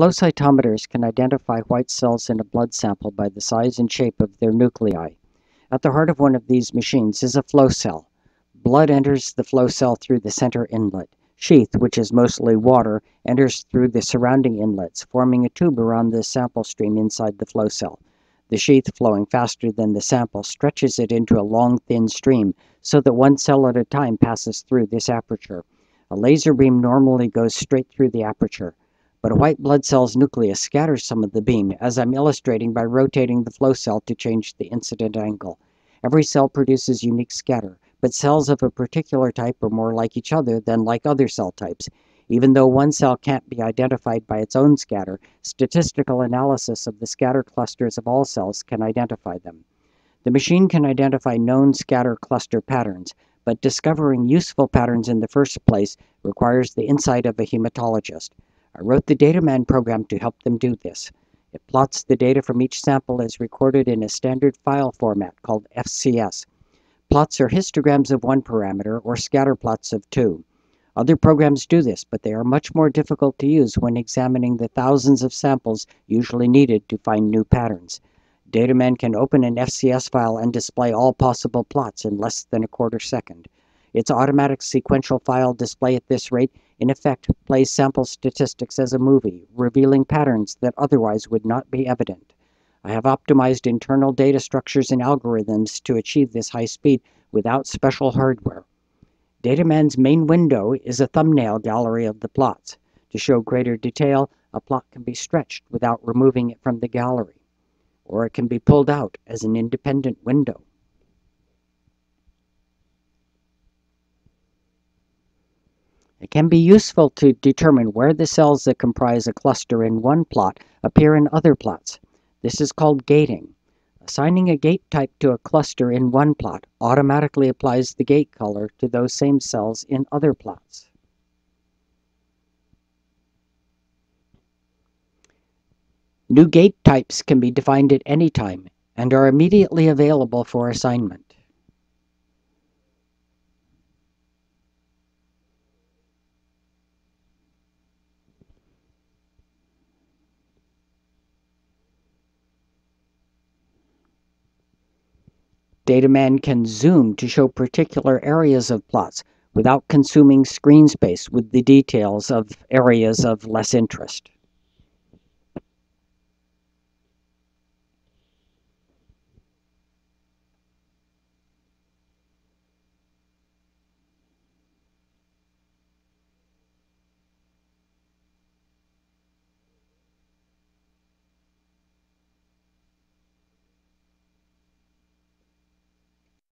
Flow cytometers can identify white cells in a blood sample by the size and shape of their nuclei. At the heart of one of these machines is a flow cell. Blood enters the flow cell through the center inlet. Sheath, which is mostly water, enters through the surrounding inlets, forming a tube around the sample stream inside the flow cell. The sheath, flowing faster than the sample, stretches it into a long, thin stream so that one cell at a time passes through this aperture. A laser beam normally goes straight through the aperture but a white blood cell's nucleus scatters some of the beam, as I'm illustrating by rotating the flow cell to change the incident angle. Every cell produces unique scatter, but cells of a particular type are more like each other than like other cell types. Even though one cell can't be identified by its own scatter, statistical analysis of the scatter clusters of all cells can identify them. The machine can identify known scatter cluster patterns, but discovering useful patterns in the first place requires the insight of a hematologist. I wrote the DataMan program to help them do this. It plots the data from each sample as recorded in a standard file format called FCS. Plots are histograms of one parameter or scatter plots of two. Other programs do this, but they are much more difficult to use when examining the thousands of samples usually needed to find new patterns. DataMan can open an FCS file and display all possible plots in less than a quarter second. Its automatic sequential file display at this rate in effect plays sample statistics as a movie, revealing patterns that otherwise would not be evident. I have optimized internal data structures and algorithms to achieve this high speed without special hardware. DataMan's main window is a thumbnail gallery of the plots. To show greater detail, a plot can be stretched without removing it from the gallery, or it can be pulled out as an independent window. It can be useful to determine where the cells that comprise a cluster in one plot appear in other plots. This is called gating. Assigning a gate type to a cluster in one plot automatically applies the gate color to those same cells in other plots. New gate types can be defined at any time and are immediately available for assignment. DataMan can zoom to show particular areas of plots without consuming screen space with the details of areas of less interest.